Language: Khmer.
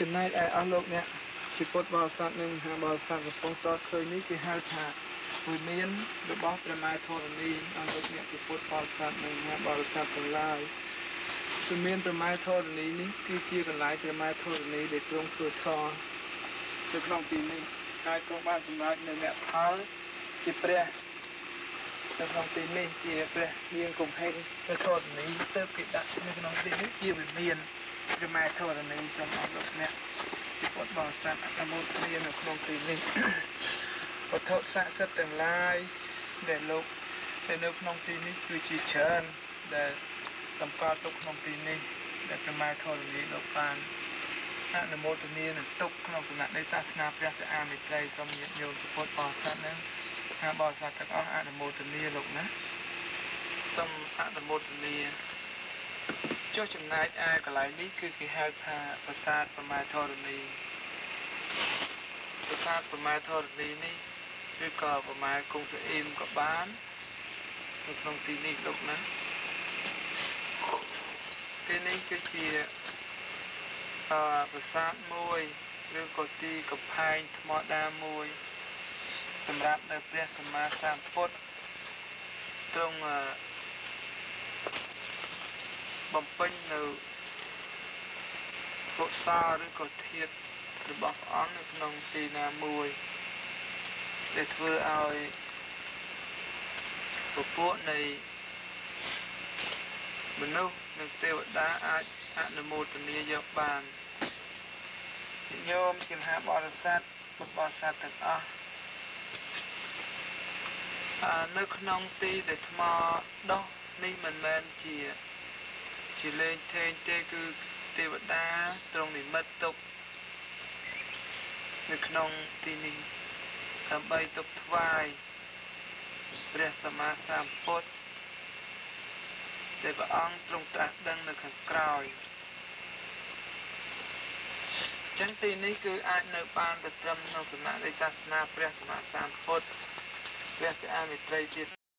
ចំណែកឯអស់លោកអ្នកជាពុទ្ធបរិស័ទនិងមហាបរិស័ទកំពុងតតឃើញនេះគេហៅថាវិមានរបស់ព្រះម៉ែធរណីអស់លោកអ្នកជាពុទ្ធបរិស័ទនិងមហាបរិស័ទទាំងឡាយវិមានព្រះម៉ែធរណីនេះគឺជាកន្លែងព្រះម៉ែធរណីដែលទ្រង់ធ្វើធម៌នៅក្នុងទីនេះហើយទ្រង់បានសម្រេចនៅអ្នកផលជាព្រះនៅក្នុងទីនេះជាព្រះនាងគង្ហេងព្រះធរណីទៅគេដាក់នៅក្នុងទីនេះជាវិមាន ព្រះម៉ែធរណីសូមអរលោកអ្នកពុទ្ធបរិស័ទអនុមោទនានៅក្នុងទីនេះវត្ថុស័ក្តិសិទ្ធិទាំងឡាយដែលលោកដែលនៅក្នុងទីនេះគឺជាច្រើនដែលតម្កល់ទុកក្នុងទីនេះដែលព្រះម៉ែធរណីលោកបានអនុមោទនានឹងទុកក្នុងគណៈនៃសាសនាព្រះសិអាមិត្រីសូមញាតិញោមពុទ្ធបរិស័ទនឹងថាបរិស័ទទាំងអស់អនុមោទនាលោកណាសូមអនុមោទនា ចុះចំណែកឯកន្លែងនេះគឺគេហៅថាប្រាសាទប្រមាធរណីប្រាសាទប្រមាធរណីនេះឬក៏ប្រមាគង់ស្អ៊ីមក៏បាននៅក្នុងទីនេះលោកណាទីនេះគឺជាអឺប្រាសាទមួយឬក៏ទីកំផែងថ្មដាមួយសម្រាប់នៅព្រះសម្មាសម្ពុទ្ធទ្រង់ បំពេញនៅកុសលឬក៏ធាតរបស់ព្រះអង្គនៅក្នុងទីណាមួយដែលធ្វើឲ្យពពួកនៃមនុស្សនិងទេវតាអាចអនុមោទនាយកបានញោមជាមហាបរិស័ទពុទ្ធបរិស័ទទាំងអស់នៅក្នុងទីដែលថ្មដោះនេះមិនមែនជា ជាលេងថេងទេគឺទេវតាទ្រង់និមិត្តទុកនៅក្នុងទីនេះដើម្បីទុកថ្វាយព្រះសម្មាសម្ពុទ្ធដែលព្រះអង្គទ្រង់ត្រាស់ដឹងនៅខាងក្រោយចឹងទីនេះគឺអាចនៅបានទៅត្រឹមក្នុងសំណាក់នៃសាសនាព្រះសម្មាសម្ពុទ្ធព្រះសិអាមិត្រីទៀត